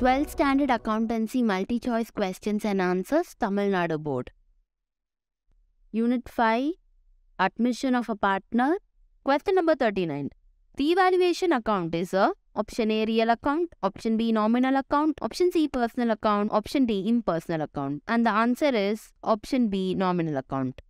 12th Standard Accountancy Multi-Choice Questions and Answers, Tamil Nadu Board. Unit 5, Admission of a Partner. Question number 39. The revaluation account is a option A real account, option B nominal account, option C personal account, option D impersonal account. And the answer is option B nominal account.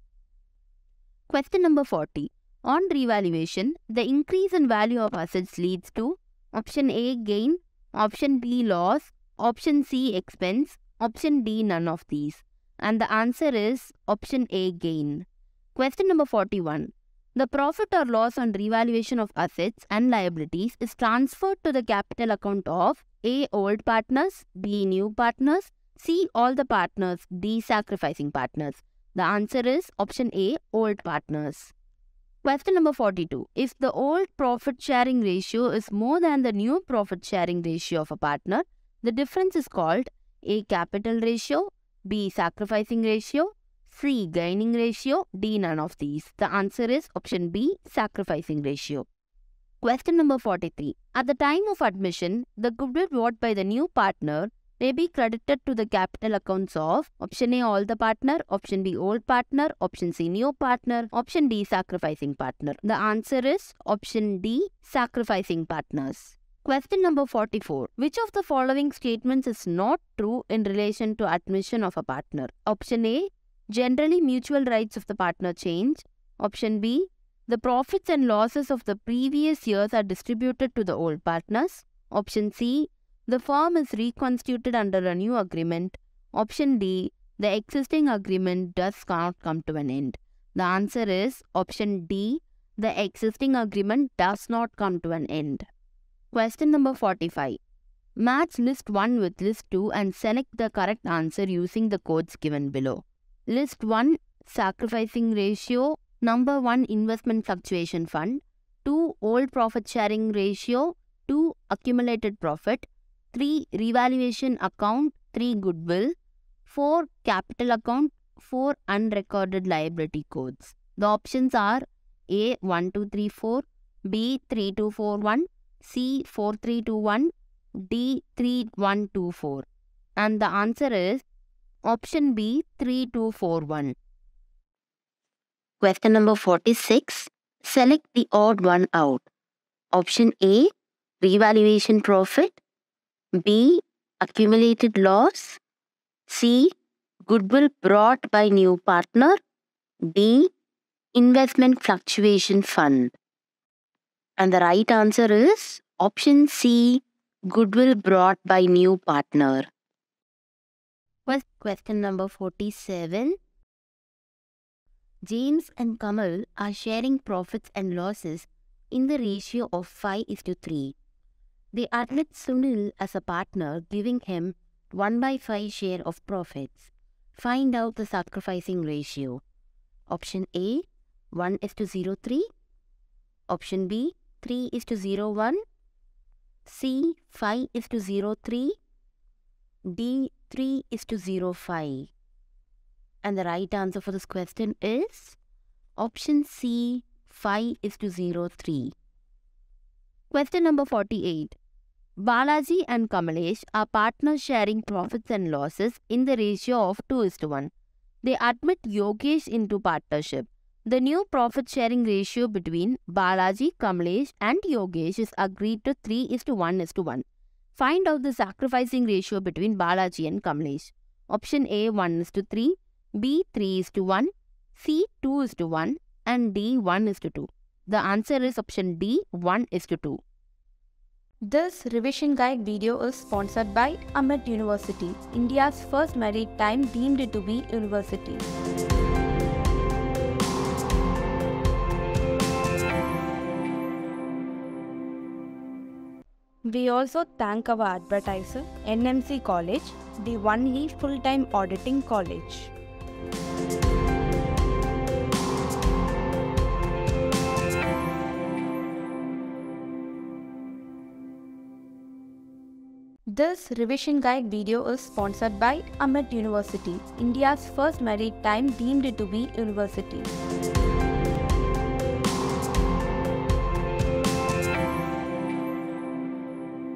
Question number 40. On revaluation, the increase in value of assets leads to option A gain, option B loss, option C expense, option D none of these. And the answer is option A gain. Question number 41. The profit or loss on revaluation of assets and liabilities is transferred to the capital account of A. Old partners, B. New partners, C. All the partners, D. Sacrificing partners. The answer is option A. Old partners. Question number 42. If the old profit sharing ratio is more than the new profit sharing ratio of a partner, the difference is called A. Capital ratio, B. Sacrificing ratio, C. Gaining ratio, D. None of these. The answer is option B. Sacrificing ratio. Question number 43. At the time of admission, the goodwill bought by the new partner may be credited to the capital accounts of option A all the partner, option B old partner, option C new partner, option D sacrificing partner. The answer is option D sacrificing partners. Question number 44. Which of the following statements is not true in relation to admission of a partner? Option A. Generally mutual rights of the partner change. Option B. The profits and losses of the previous years are distributed to the old partners. Option C. The firm is reconstituted under a new agreement. Option D. The existing agreement does not come to an end. The answer is option D. The existing agreement does not come to an end. Question number 45. Match list 1 with list 2 and select the correct answer using the codes given below. List 1 Sacrificing ratio. Number 1 Investment fluctuation fund. 2 Old profit sharing ratio. 2 Accumulated profit. 3. Revaluation account. 3. Goodwill. 4. Capital account. 4. Unrecorded liability codes. The options are A. 1234, B. 3241, C. 4321, D. 3124. And the answer is option B. 3241. Question number 46. Select the odd one out. Option A. Revaluation profit. B. Accumulated loss. C. Goodwill brought by new partner. D. Investment fluctuation fund. And the right answer is option C. Goodwill brought by new partner. Question number 47. James and Kamal are sharing profits and losses in the ratio of 5 is to 3. They admit Sunil as a partner, giving him 1 by 5 share of profits. Find out the sacrificing ratio. Option A 1 is to 03. Option B 3 is to 01. C 5 is to 03. D 3 is to 05. And the right answer for this question is option C 5 is to 03. Question number 48. Balaji and Kamalesh are partners sharing profits and losses in the ratio of 2 is to 1. They admit Yogesh into partnership. The new profit sharing ratio between Balaji, Kamalesh and Yogesh is agreed to 3 is to 1 is to 1. Find out the sacrificing ratio between Balaji and Kamlesh. Option A 1 is to 3, B 3 is to 1, C 2 is to 1 and D 1 is to 2. The answer is option D 1 is to 2. This revision guide video is sponsored by AMET University, India's first maritime deemed to be university. We also thank our advertiser, NMC College, the only full-time auditing college. This revision guide video is sponsored by AMET University, India's first maritime deemed to be university.